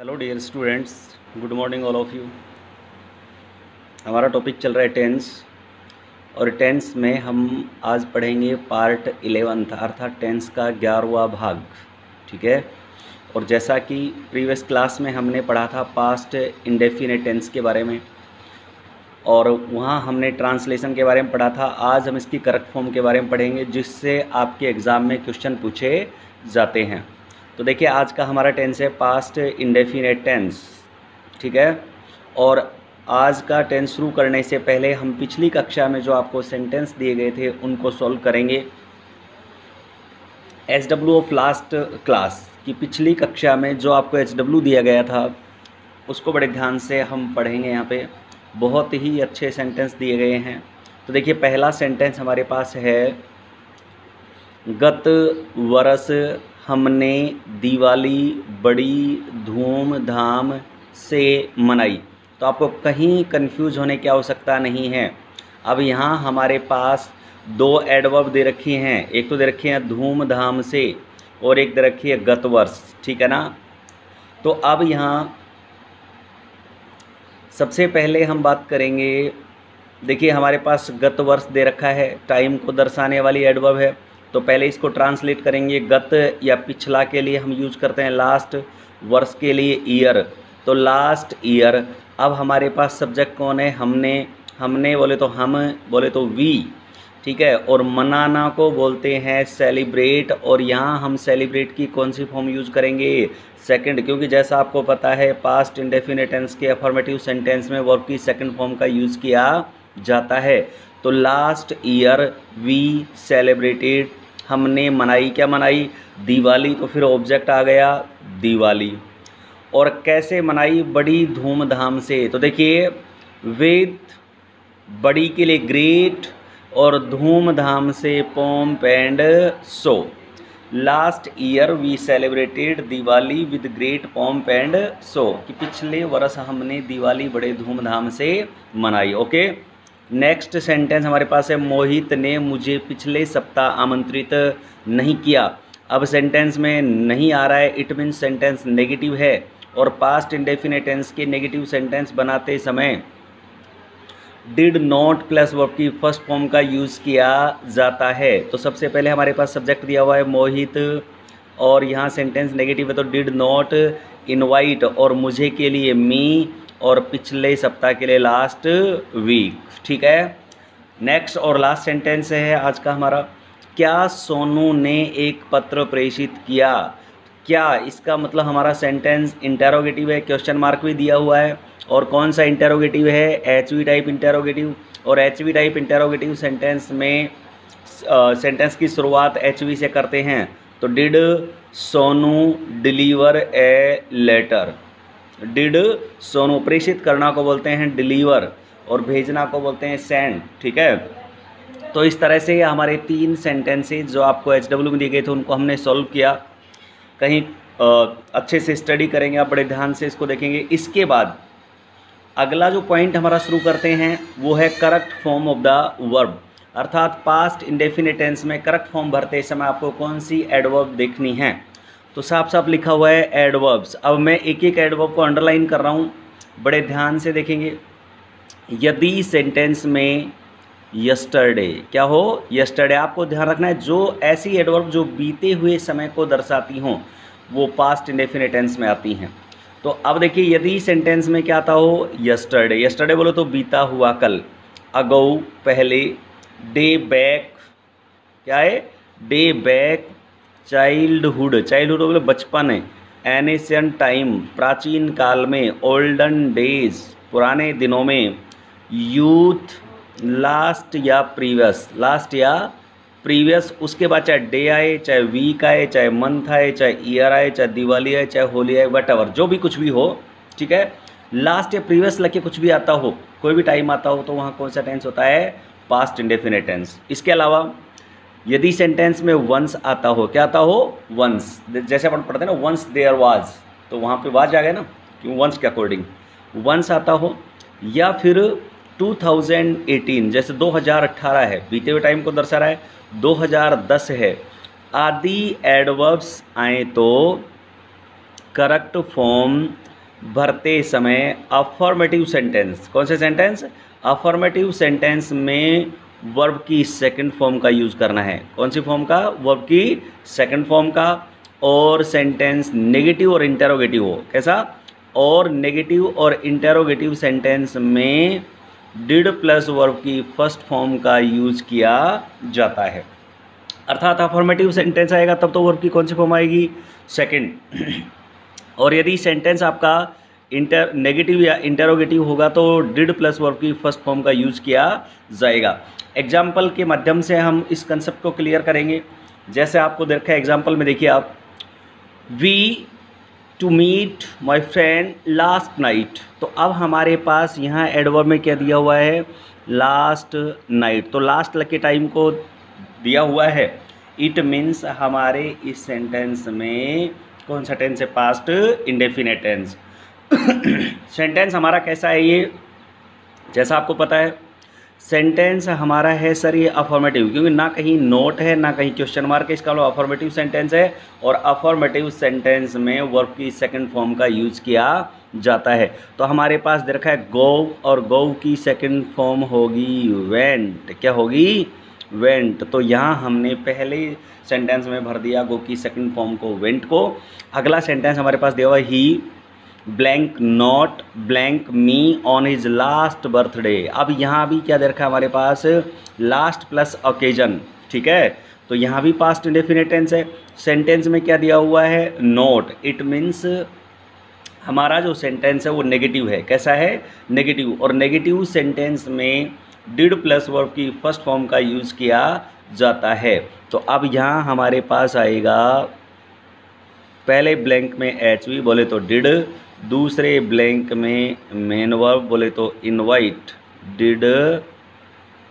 Hello dear students good morning all of you हमारा topic चल रहा है टेंस और टेंस में हम आज पढ़ेंगे पार्ट इलेवंथ अर्थात टेंस का ग्यारहवा भाग, ठीक है? और जैसा कि प्रीवियस क्लास में हमने पढ़ा था पास्ट इंडेफिनेट टेंस के बारे में, और वहाँ हमने ट्रांसलेशन के बारे में पढ़ा था, आज हम इसकी करेक्ट फॉर्म के बारे में पढ़ेंगे, जिससे आपके एग्ज़ाम में क्वेश्चन पूछे जाते हैं। तो देखिए, आज का हमारा टेंस है पास्ट इंडेफिनेट टेंस ठीक है? और आज का टेंस शुरू करने से पहले हम पिछली कक्षा में जो आपको सेंटेंस दिए गए थे, उनको सॉल्व करेंगे। H W of last class की पिछली कक्षा में जो आपको एच डब्ल्यू दिया गया था, उसको बड़े ध्यान से हम पढ़ेंगे यहाँ पे। बहुत ही अच्छे सेंटेंस दिए गए हैं। तो देखिए, पहला सेंटेंस हमारे पास है, गत वर्ष हमने दिवाली बड़ी धूमधाम से मनाई। तो आपको कहीं कंफ्यूज होने की आवश्यकता नहीं है। अब यहाँ हमारे पास दो एडवर्ब दे रखी हैं। एक तो दे रखी है धूमधाम से और एक दे रखी है गत वर्ष ठीक है ना? तो अब यहाँ सबसे पहले हम बात करेंगे, देखिए हमारे पास गत वर्ष दे रखा है टाइम को दर्शाने वाली एडवर्ब है। तो पहले इसको ट्रांसलेट करेंगे गत या पिछला के लिए हम यूज़ करते हैं लास्ट वर्ष के लिए ईयर तो लास्ट ईयर अब हमारे पास सब्जेक्ट कौन है? हमने हमने बोले तो हम, बोले तो वी ठीक है? और मनाना को बोलते हैं सेलिब्रेट और यहाँ हम सेलिब्रेट की कौन सी फॉर्म यूज़ करेंगे? सेकंड क्योंकि जैसा आपको पता है पास्ट इंडेफिनेट टेंस के अफॉर्मेटिव सेंटेंस में वर्ब की सेकंड फॉर्म का यूज़ किया जाता है। तो लास्ट ईयर वी सेलिब्रेटेड हमने मनाई क्या मनाई? दिवाली। तो फिर ऑब्जेक्ट आ गया दिवाली। और कैसे मनाई? बड़ी धूमधाम से। तो देखिए, विद बड़ी के लिए ग्रेट और धूमधाम से pomp and so last year we celebrated Diwali with great pomp and so कि पिछले वर्ष हमने दिवाली बड़े धूमधाम से मनाई ओके नेक्स्ट सेंटेंस हमारे पास है, मोहित ने मुझे पिछले सप्ताह आमंत्रित नहीं किया। अब सेंटेंस में नहीं आ रहा है इट मीन सेंटेंस नेगेटिव है। और पास्ट इंडेफिनेटेंस के नेगेटिव सेंटेंस बनाते समय डिड नॉट प्लस वर्ब की फ़र्स्ट फॉर्म का यूज़ किया जाता है। तो सबसे पहले हमारे पास सब्जेक्ट दिया हुआ है, मोहित। और यहाँ सेंटेंस नेगेटिव है तो डिड नॉट इनवाइट और मुझे के लिए मी और पिछले सप्ताह के लिए लास्ट वीक ठीक है? नेक्स्ट और लास्ट सेंटेंस है आज का हमारा। क्या सोनू ने एक पत्र प्रेषित किया? क्या इसका मतलब हमारा सेंटेंस इंटेरोगेटिव है? क्वेश्चन मार्क भी दिया हुआ है। और कौन सा इंटेरोगेटिव है? एच वी टाइप इंटेरोगेटिव और H V type interrogative sentence में सेंटेंस की शुरुआत एच वी से करते हैं। तो did Sonu deliver a letter did Sonu प्रेषित करना को बोलते हैं डिलीवर और भेजना को बोलते हैं सेंड, ठीक है? तो इस तरह से हमारे तीन सेंटेंसेज जो आपको एच डब्ल्यू में दिए गए थे, उनको हमने सॉल्व किया। कहीं अच्छे से स्टडी करेंगे, आप बड़े ध्यान से इसको देखेंगे। इसके बाद अगला जो पॉइंट हमारा शुरू करते हैं, वो है correct form of the verb अर्थात पास्ट इंडेफिनेट टेंस में करेक्ट फॉर्म भरते समय आपको कौन सी एडवर्ब देखनी है? तो साफ़ साफ़ लिखा हुआ है एडवर्ब्स अब मैं एक एक एडवर्ब को अंडरलाइन कर रहा हूँ। बड़े ध्यान से देखेंगे। यदि सेंटेंस में यस्टरडे क्या हो? यस्टरडे आपको ध्यान रखना है, जो ऐसी एडवर्ब जो बीते हुए समय को दर्शाती हों, वो पास्ट इंडेफिनेट टेंस में आती हैं। तो अब देखिए, यदि सेंटेंस में क्या आता हो यस्टरडे यस्टरडे बोलो तो बीता हुआ कल। अगो पहले। डे बैक क्या है? डे बैक चाइल्डहुड चाइल्डहुड बोले बचपन एनेशियन टाइम प्राचीन काल में ओल्डन डेज़ पुराने दिनों में यूथ लास्ट या प्रीवियस लास्ट या प्रीवियस उसके बाद चाहे डे आए, चाहे वीक आए, चाहे मंथ आए, चाहे ईयर आए, चाहे दिवाली आए, चाहे होली आए वट जो भी कुछ भी हो, ठीक है? लास्ट या प्रीवियस लग के कुछ भी आता हो, कोई भी टाइम आता हो तो वहाँ कौन सा टेंस होता है? पास्ट इंडेफिनेट टेंस इसके अलावा यदि सेंटेंस में वंस आता हो, क्या आता हो? वंस जैसे अपन पढ़ते हैं ना वंस देयर वाज तो वहाँ पे वाज आ गया ना? क्यों? वंस के अकॉर्डिंग वंस आता हो, या फिर 2018 जैसे 2018 है, बीते हुए टाइम को दर्शा रहा है 2010 है, आदि एडवर्ब्स आए तो करेक्ट फॉर्म भरते समय अफॉर्मेटिव सेंटेंस कौन से सेंटेंस अफॉर्मेटिव सेंटेंस में वर्ब की सेकंड फॉर्म का यूज़ करना है। कौन सी फॉर्म का? वर्ब की सेकंड फॉर्म का और सेंटेंस नेगेटिव और इंटेरोगेटिव हो। कैसा? और नेगेटिव और इंटेरोगेटिव सेंटेंस में डिड प्लस वर्ब की फ़र्स्ट फॉर्म का यूज़ किया जाता है। अर्थात अफॉर्मेटिव सेंटेंस आएगा, तब तो वर्ब की कौन सी फॉर्म आएगी? सेकंड और यदि सेंटेंस आपका इंटर नेगेटिव या इंटेरोगेटिव होगा तो डिड प्लस वर्ब की फ़र्स्ट फॉर्म का यूज़ किया जाएगा। एग्ज़ाम्पल के माध्यम से हम इस कंसेप्ट को क्लियर करेंगे। जैसे आपको देखा एग्ज़ाम्पल में देखिए आप। V two meet my friend last night तो अब हमारे पास यहाँ एडवर्ब में क्या दिया हुआ है? लास्ट नाइट तो लास्ट के टाइम को दिया हुआ है। इट मीन्स हमारे इस सेंटेंस में कौन सा टेंस है? पास्ट इंडेफिनेट टेंस सेंटेंस हमारा कैसा है ये? जैसा आपको पता है सेंटेंस हमारा है सर, ये अफॉर्मेटिव क्योंकि ना कहीं नोट है, ना कहीं क्वेश्चन मार्क है, इसका अफॉर्मेटिव सेंटेंस है, और अफॉर्मेटिव सेंटेंस में वर्ब की सेकंड फॉर्म का यूज़ किया जाता है। तो हमारे पास दे रखा है गो और गो की सेकंड फॉर्म होगी वेंट क्या होगी? वेंट तो यहाँ हमने पहले सेंटेंस में भर दिया गो की सेकंड फॉर्म को वेंट को। अगला सेंटेंस हमारे पास दिया हुआ ही blank not blank me on his last birthday अब यहाँ भी क्या दे रखा है हमारे पास? लास्ट प्लस ओकेजन ठीक है? तो यहाँ भी पास्ट इंडेफिनेट टेंस है। सेंटेंस में क्या दिया हुआ है? नोट इट मीन्स हमारा जो सेंटेंस है वो नेगेटिव है। कैसा है? नेगेटिव और नेगेटिव सेंटेंस में डिड प्लस वर्ब की फ़र्स्ट फॉर्म का यूज़ किया जाता है। तो अब यहाँ हमारे पास आएगा, पहले ब्लैंक में एच वी बोले तो डिड दूसरे ब्लैंक में मेन वर्ब बोले तो इनवाइट डिड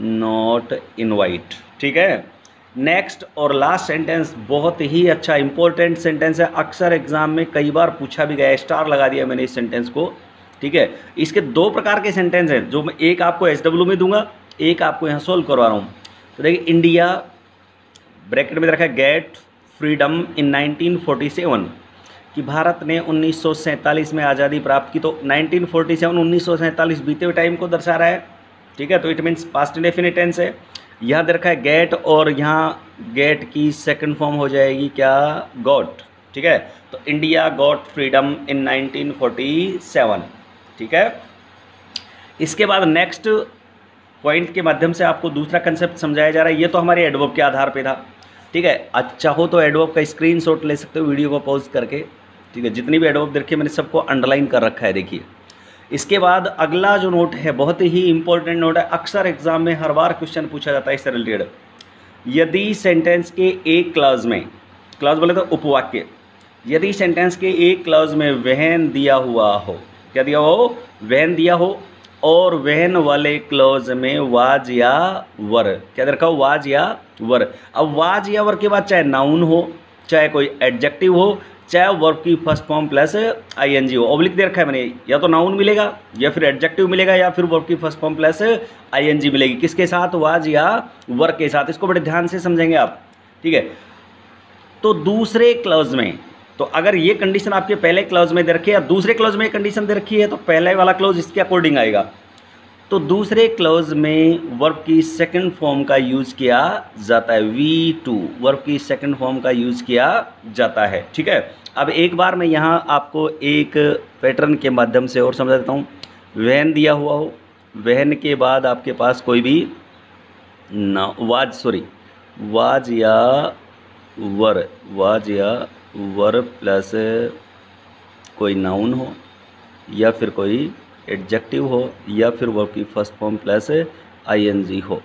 नॉट इनवाइट ठीक है? नेक्स्ट और लास्ट सेंटेंस बहुत ही अच्छा इंपॉर्टेंट सेंटेंस है। अक्सर एग्ज़ाम में कई बार पूछा भी गया स्टार लगा दिया मैंने इस सेंटेंस को, ठीक है? इसके दो प्रकार के सेंटेंस हैं, जो मैं एक आपको एस डब्ल्यू में दूँगा, एक आपको यहाँ सोल्व करवा रहा हूँ। तो देखिए इंडिया ब्रैकेट में रखा है गेट फ्रीडम इन 1947 कि भारत ने उन्नीस सौ सैंतालीस में आज़ादी प्राप्त की तो 1947 1947 बीते हुए टाइम को दर्शा रहा है। ठीक है तो it means past indefinite tense है। यहाँ दे रखा है गेट और यहाँ गेट की सेकंड फॉर्म हो जाएगी क्या? गॉट ठीक है तो इंडिया गॉट फ्रीडम इन 1947 ठीक है, इसके बाद नेक्स्ट पॉइंट के माध्यम से आपको दूसरा कंसेप्ट समझाया जा रहा है। ये तो हमारे एडवर्ब के आधार पे था। ठीक है अच्छा हो तो एडवर्ब का स्क्रीनशॉट ले सकते हो वीडियो को पॉज करके। ठीक है, जितनी भी एडवर्ब देखिए मैंने सबको अंडरलाइन कर रखा है, देखिए। इसके बाद अगला जो नोट है, बहुत ही इंपॉर्टेंट नोट है, अक्सर एग्ज़ाम में हर बार क्वेश्चन पूछा जाता है इससे रिलेटेड यदि सेंटेंस के एक क्लाज में क्लाज बोले तो उपवाक्य, यदि सेंटेंस के एक क्लाज में वहन दिया हुआ हो, क्या दिया हो? वहन दिया हो, और वहन वाले क्लोज में वाज या वर, क्या रखा हो? वाज या वर। अब वाज या वर के बाद चाहे नाउन हो चाहे कोई एडजेक्टिव हो, चाहे वर्ब की first form plus I N G हो ऑब्लिक दे रखा है मैंने, या तो नाउन मिलेगा, या फिर एडजेक्टिव मिलेगा, या फिर वर्ब की first form plus I N G मिलेगी। किसके साथ वाज या वर्क के साथ, इसको बड़े ध्यान से समझेंगे आप, ठीक है? तो दूसरे क्लॉज में तो अगर ये कंडीशन आपके पहले क्लॉज में दे रखी है, या दूसरे क्लॉज में कंडीशन दे रखी है तो पहले वाला क्लॉज इसके अकॉर्डिंग आएगा। तो दूसरे क्लोज में वर्ब की सेकंड फॉर्म का यूज़ किया जाता है वी टू वर्ब की सेकंड फॉर्म का यूज़ किया जाता है, ठीक है? अब एक बार मैं यहाँ आपको एक पैटर्न के माध्यम से और समझा देता हूँ। वहन दिया हुआ हो, वहन के बाद आपके पास कोई भी ना, वाज सॉरी वाज या वर, वाज या वर प्लस कोई नाउन हो या फिर कोई एडजेक्टिव हो या फिर वर्ब की फ़र्स्ट फॉर्म प्लस आईएनजी हो।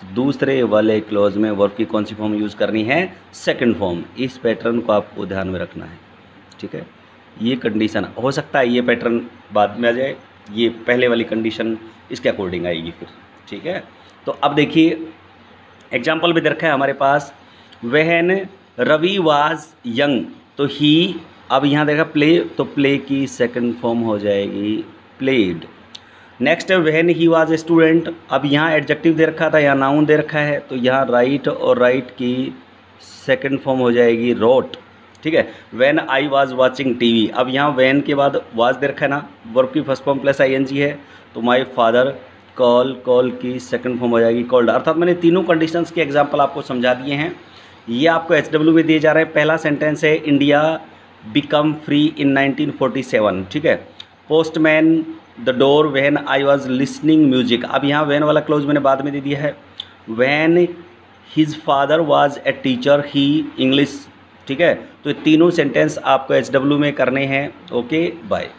तो दूसरे वाले क्लोज में वर्ब की कौन सी फॉर्म यूज़ करनी है? सेकंड फॉर्म इस पैटर्न को आपको ध्यान में रखना है। ठीक है? ये कंडीशन हो सकता है ये पैटर्न बाद में आ जाए, ये पहले वाली कंडीशन इसके अकॉर्डिंग आएगी फिर। ठीक है? तो अब देखिए एग्ज़ाम्पल भी रखा है हमारे पास। वहन रवि वाज यंग तो ही अब यहाँ देखा प्ले तो प्ले की सेकंड फॉर्म हो जाएगी। प्लेड नेक्स्ट है वहन ही वाज ए स्टूडेंट अब यहाँ एडजेक्टिव दे रखा था यहाँ नाउन दे रखा है तो यहाँ राइट और राइट की सेकेंड फॉर्म हो जाएगी रोट ठीक है? When I was watching T अब यहाँ वैन के बाद वाज दे रखा है ना वर्ब की first form plus I N G है तो माई फादर कॉल कॉल की सेकंड फॉर्म हो जाएगी कॉल्ड अर्थात मैंने तीनों कंडीशंस के एग्ज़ाम्पल आपको समझा दिए हैं। ये आपको एच डब्ल्यू में दिए जा रहे हैं। पहला सेंटेंस है इंडिया बिकम फ्री इन 1947 ठीक है? Postman, the door, when I was listening music. अब यहाँ वैन वाला क्लोज मैंने बाद में दे दिया है। When, his father was a teacher, he English, ठीक है? तो तीनों सेंटेंस आपको एच डब्ल्यू में करने हैं। Okay, bye.